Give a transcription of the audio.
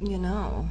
You know.